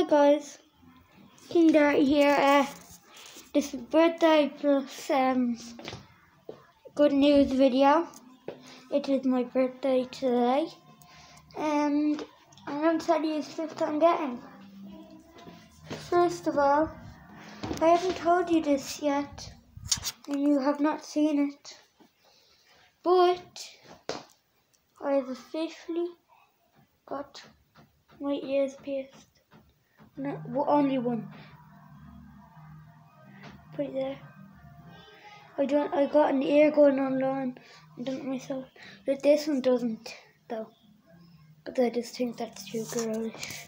Hi guys, King Daire here. Uh, this is birthday plus um, good news video. It is my birthday today, and I'm going to tell you gift I'm getting. First of all, I haven't told you this yet, and you have not seen it, but I have officially got my ears pierced. No, only one. Put it there. I don't. I got an ear going online. I done it myself, but this one doesn't though. But I just think that's too girlish.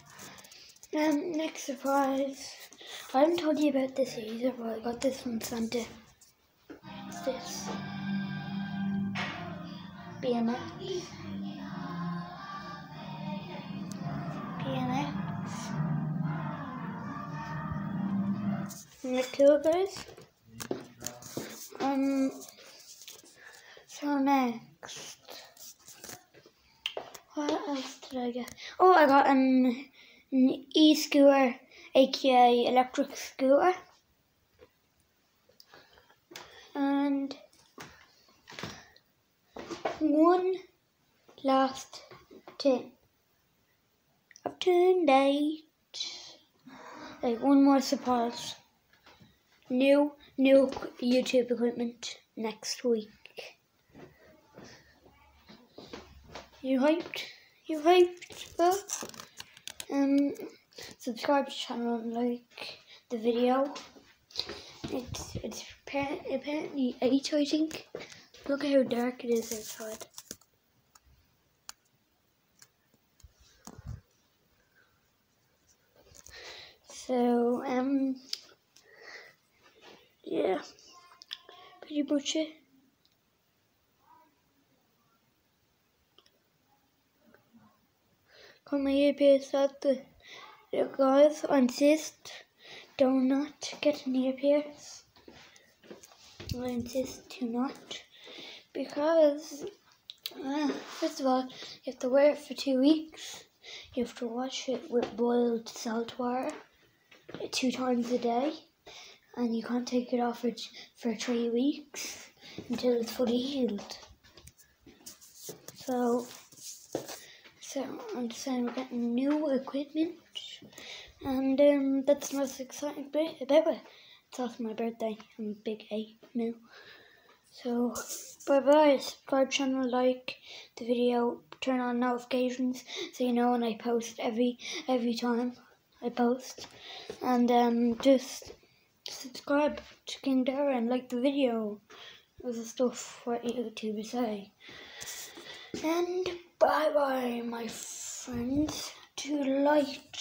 Um, next surprise. I haven't told you about this either, but I got this from Santa. It's this. BMX. The cool guys. Um. So next, what else did I get? Oh, I got an, an e-scooter, aka electric scooter, and one last thing. I've turned eight. Like one more surprise. New new YouTube equipment next week. You hyped? You hyped? Bro? Um, subscribe to the channel and like the video. It's it's apparently, eight, I think. Look how dark it is outside. So um, yeah, pretty much it. Come here, pierce out the guys. I insist, do not get an ear pierce. I insist to not because uh, first of all, you have to wear it for two weeks. You have to wash it with boiled salt water two times a day, and you can't take it off it for three weeks until it's fully healed. So, so I'm just saying we're getting new equipment, and um, that's the most exciting bit about it. It's also my birthday. I'm a big eight now. So, bye bye. Subscribe channel, like the video, turn on notifications so you know when I post every every time I post, and um, just subscribe to King Daire and like the video. This is stuff what YouTube say. And bye bye, my friends. To light.